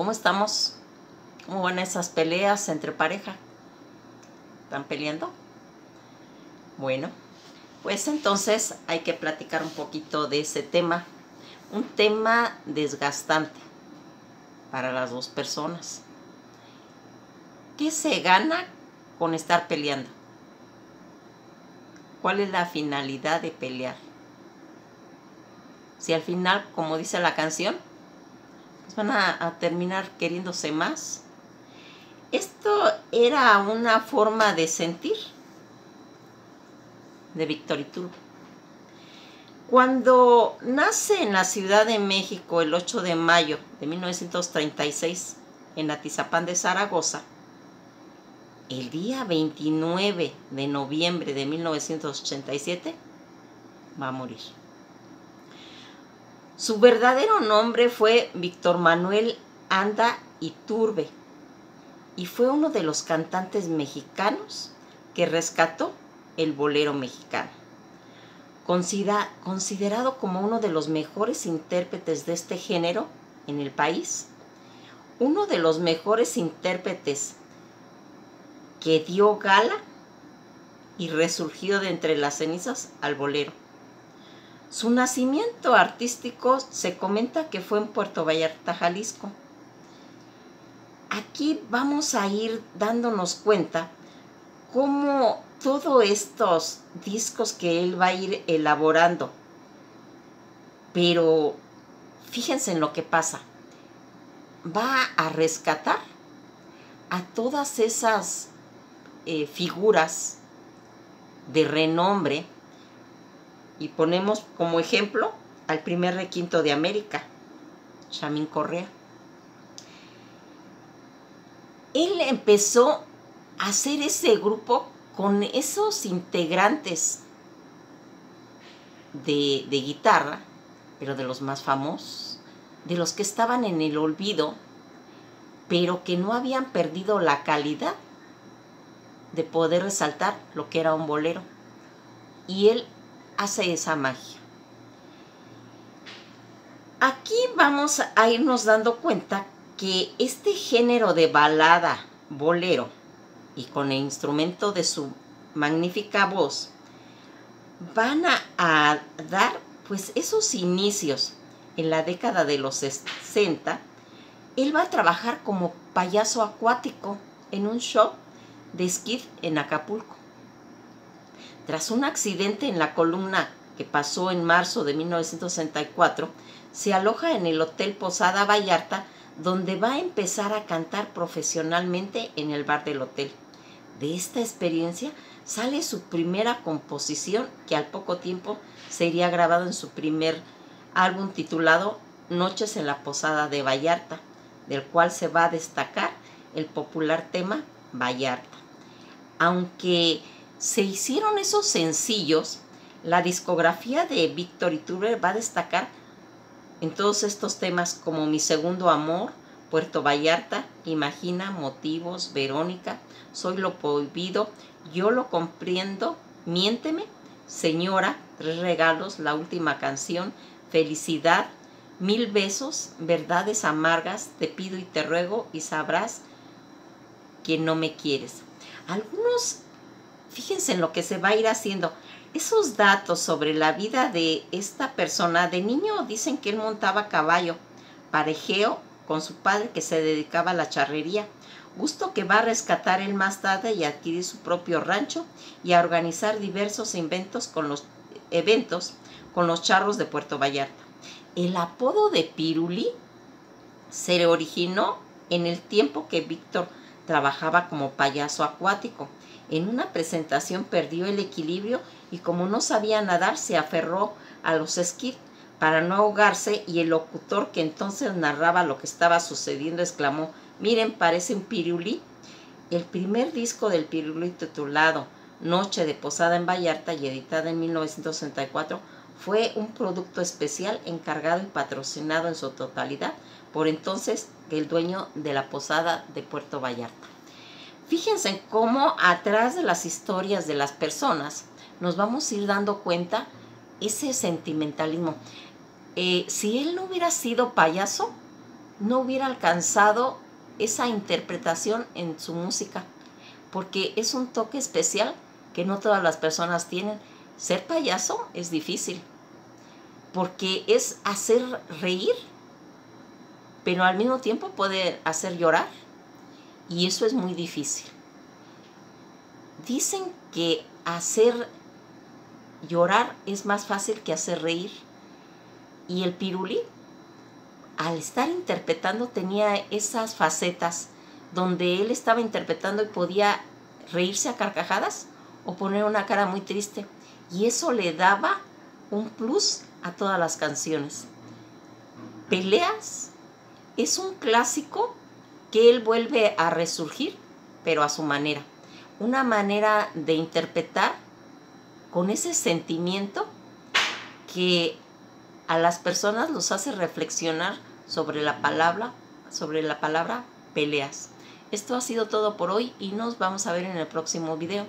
¿Cómo estamos? ¿Cómo van esas peleas entre pareja? ¿Están peleando? Bueno, pues entonces hay que platicar un poquito de ese tema. Un tema desgastante para las dos personas. ¿Qué se gana con estar peleando? ¿Cuál es la finalidad de pelear? Si al final, como dice la canción, van a, a terminar queriéndose más. Esto era una forma de sentir de Víctor Iturbe. Cuando nace en la Ciudad de México el 8 de mayo de 1936 en Atizapán de Zaragoza, el día 29 de noviembre de 1987 va a morir. Su verdadero nombre fue Víctor Manuel Anda Iturbe y fue uno de los cantantes mexicanos que rescató el bolero mexicano. Considera, considerado como uno de los mejores intérpretes de este género en el país, uno de los mejores intérpretes que dio gala y resurgió de entre las cenizas al bolero. Su nacimiento artístico se comenta que fue en Puerto Vallarta, Jalisco. Aquí vamos a ir dándonos cuenta cómo todos estos discos que él va a ir elaborando, pero fíjense en lo que pasa, va a rescatar a todas esas eh, figuras de renombre y ponemos como ejemplo al primer requinto de América, Chamín Correa. Él empezó a hacer ese grupo con esos integrantes de, de, guitarra, pero de los más famosos, de los que estaban en el olvido, pero que no habían perdido la calidad de poder resaltar lo que era un bolero. Y él hace esa magia. Aquí vamos a irnos dando cuenta que este género de balada, bolero, y con el instrumento de su magnífica voz, van a, a dar pues esos inicios en la década de los 60. Él va a trabajar como payaso acuático en un show de esquí en Acapulco. Tras un accidente en la columna que pasó en marzo de 1964, se aloja en el Hotel Posada Vallarta, donde va a empezar a cantar profesionalmente en el bar del hotel. De esta experiencia sale su primera composición que al poco tiempo sería grabado en su primer álbum titulado Noches en la Posada de Vallarta, del cual se va a destacar el popular tema Vallarta. Aunque se hicieron esos sencillos, la discografía de Víctor Iturbe va a destacar en todos estos temas como Mi Segundo Amor, Puerto Vallarta, Imagina, Motivos, Verónica, Soy lo Prohibido, Yo lo Comprendo, Miénteme, Señora, Tres Regalos, La Última Canción, Felicidad, Mil Besos, Verdades Amargas, Te Pido y Te Ruego y Sabrás que no me quieres. Algunos, fíjense en lo que se va a ir haciendo esos datos sobre la vida de esta persona, de niño dicen que él montaba caballo, parejeo con su padre que se dedicaba a la charrería, gusto que va a rescatar él más tarde y adquirir su propio rancho y a organizar diversos inventos con los, eventos con los charros de Puerto Vallarta. El apodo de Piruli se originó en el tiempo que Víctor trabajaba como payaso acuático. En una presentación perdió el equilibrio y como no sabía nadar se aferró a los esquís para no ahogarse y el locutor que entonces narraba lo que estaba sucediendo exclamó, miren, parece un pirulí. El primer disco del pirulí titulado Noche de Posada en Vallarta y editada en 1964, fue un producto especial encargado y patrocinado en su totalidad por entonces el dueño de la posada de Puerto Vallarta. Fíjense cómo atrás de las historias de las personas nos vamos a ir dando cuenta ese sentimentalismo. Eh, si él no hubiera sido payaso, no hubiera alcanzado esa interpretación en su música, porque es un toque especial que no todas las personas tienen. Ser payaso es difícil, porque es hacer reír, pero al mismo tiempo puede hacer llorar, y eso es muy difícil. Dicen que hacer llorar es más fácil que hacer reír, y el pirulí, al estar interpretando, tenía esas facetas donde él estaba interpretando y podía reírse a carcajadas o poner una cara muy triste. Y eso le daba un plus a todas las canciones. Peleas es un clásico que él vuelve a resurgir, pero a su manera. Una manera de interpretar con ese sentimiento que a las personas los hace reflexionar sobre la palabra, sobre la palabra peleas. Esto ha sido todo por hoy y nos vamos a ver en el próximo video.